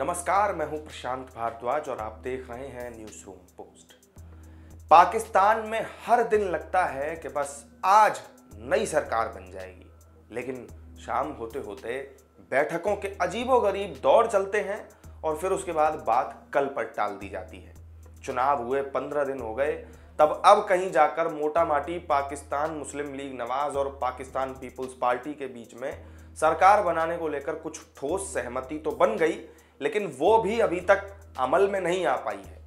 नमस्कार, मैं हूँ प्रशांत भारद्वाज और आप देख रहे हैं न्यूज़ रूम पोस्ट पाकिस्तान में हर दिन लगता है कि बस आज नई सरकार बन जाएगी। लेकिन शाम होते होते बैठकों के अजीबोगरीब दौर चलते हैं और फिर उसके बाद बात कल पर टाल दी जाती है। चुनाव हुए पंद्रह दिन हो गए, तब अब कहीं जाकर मोटा माटी पाकिस्तान मुस्लिम लीग नवाज़ और पाकिस्तान पीपुल्स पार्टी के बीच में सरकार बनाने को लेकर कुछ ठोस सहमति तो बन गई लेकिन वो भी अभी तक अमल में नहीं आ पाई है।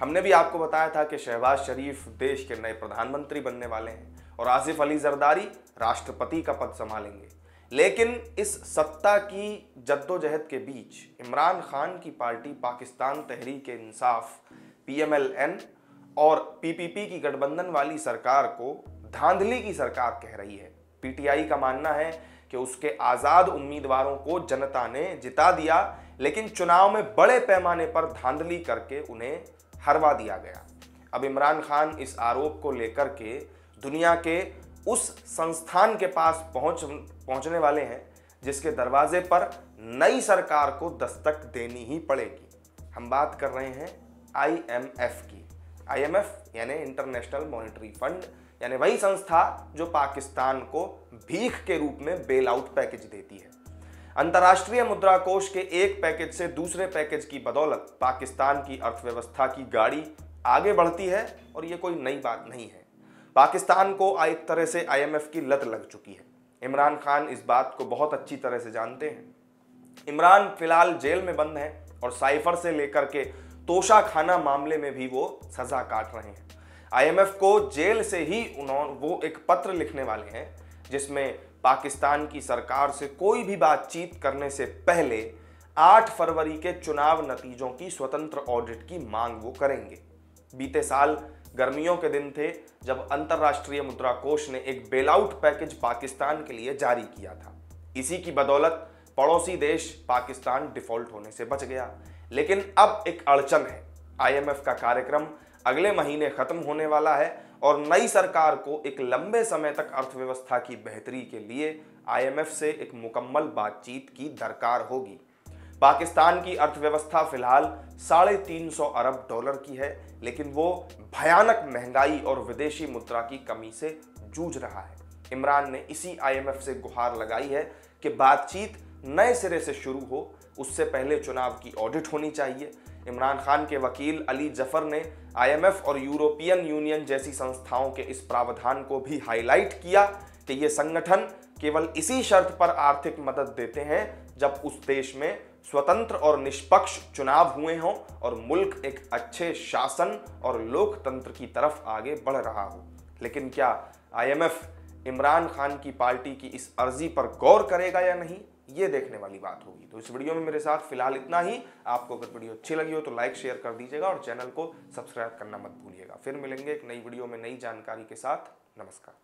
हमने भी आपको बताया था कि शहबाज शरीफ देश के नए प्रधानमंत्री बनने वाले हैं और आसिफ अली जरदारी राष्ट्रपति का पद संभालेंगे। लेकिन इस सत्ता की जद्दोजहद के बीच इमरान खान की पार्टी पाकिस्तान तहरीक इंसाफ पीएमएलएन और पीपीपी की गठबंधन वाली सरकार को धांधली की सरकार कह रही है। पीटीआई का मानना है कि उसके आज़ाद उम्मीदवारों को जनता ने जिता दिया, लेकिन चुनाव में बड़े पैमाने पर धांधली करके उन्हें हरवा दिया गया। अब इमरान खान इस आरोप को लेकर के दुनिया के उस संस्थान के पास पहुँच, पहुँचने वाले हैं, जिसके दरवाजे पर नई सरकार को दस्तक देनी ही पड़ेगी। हम बात कर रहे हैं आईएमएफ की। आईएमएफ यानी इंटरनेशनल मॉनिटरी फंड यानी वही संस्था जो पाकिस्तान को भीख के रूप में बेल आउट पैकेज देती है। अंतर्राष्ट्रीय मुद्रा कोष के एक पैकेज से दूसरे पैकेज की बदौलत पाकिस्तान की अर्थव्यवस्था की गाड़ी आगे बढ़ती है और ये कोई नई बात नहीं है। पाकिस्तान को एक तरह से आईएमएफ की लत लग चुकी है। इमरान खान इस बात को बहुत अच्छी तरह से जानते हैं। इमरान फ़िलहाल जेल में बंद है और साइफर से लेकर के तोशा खाना मामले में भी वो सजा काट रहे हैं। आईएमएफ को जेल से ही उन्होंने वो एक पत्र लिखने वाले हैं, जिसमें पाकिस्तान की सरकार से कोई भी बातचीत करने से पहले 8 फरवरी के चुनाव नतीजों की स्वतंत्र ऑडिट की मांग वो करेंगे। बीते साल गर्मियों के दिन थे, जब अंतर्राष्ट्रीय मुद्रा कोष ने एक बेलआउट पैकेज पाकिस्तान के लिए जारी किया था। इसी की बदौलत पड़ोसी देश पाकिस्तान डिफ़ॉल्ट होने से बच गया। लेकिन अब एक अड़चन है। आईएमएफ का कार्यक्रम अगले महीने खत्म होने वाला है और नई सरकार को एक लंबे समय तक अर्थव्यवस्था की बेहतरी के लिए आईएमएफ से एक मुकम्मल बातचीत की दरकार होगी। पाकिस्तान की अर्थव्यवस्था फ़िलहाल साढ़े तीन सौ अरब डॉलर की है, लेकिन वो भयानक महँगाई और विदेशी मुद्रा की कमी से जूझ रहा है। इमरान ने इसी आईएमएफ से गुहार लगाई है कि बातचीत नए सिरे से शुरू हो, उससे पहले चुनाव की ऑडिट होनी चाहिए। इमरान खान के वकील अली ज़फ़र ने आईएमएफ और यूरोपियन यूनियन जैसी संस्थाओं के इस प्रावधान को भी हाईलाइट किया कि ये संगठन केवल इसी शर्त पर आर्थिक मदद देते हैं जब उस देश में स्वतंत्र और निष्पक्ष चुनाव हुए हों और मुल्क एक अच्छे शासन और लोकतंत्र की तरफ़ आगे बढ़ रहा हो। लेकिन क्या आईएमएफ इमरान खान की पार्टी की इस अर्जी पर गौर करेगा या नहीं? ये देखने वाली बात होगी। तो इस वीडियो में मेरे साथ फ़िलहाल इतना ही। आपको अगर वीडियो अच्छी लगी हो तो लाइक, शेयर कर दीजिएगा और चैनल को सब्सक्राइब करना मत भूलिएगा। फिर मिलेंगे एक नई वीडियो में नई जानकारी के साथ। नमस्कार।